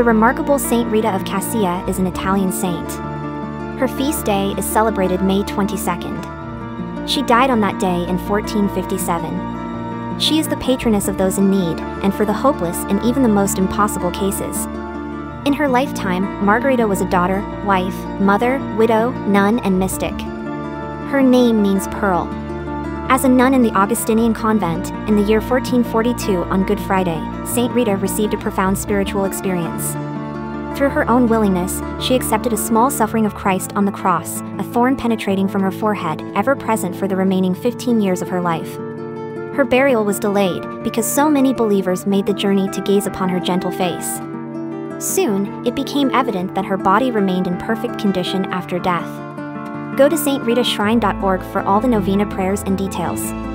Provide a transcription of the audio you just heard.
The remarkable Saint Rita of Cascia is an Italian saint. Her feast day is celebrated May 22nd. She died on that day in 1457. She is the patroness of those in need and for the hopeless and even the most impossible cases. In her lifetime, Margherita was a daughter, wife, mother, widow, nun, and mystic. Her name means pearl. As a nun in the Augustinian convent, in the year 1442 on Good Friday, St. Rita received a profound spiritual experience. Through her own willingness, she accepted a small suffering of Christ on the cross, a thorn penetrating from her forehead, ever present for the remaining 15 years of her life. Her burial was delayed because so many believers made the journey to gaze upon her gentle face. Soon, it became evident that her body remained in perfect condition after death. Go to saintritashrine.org for all the novena prayers and details.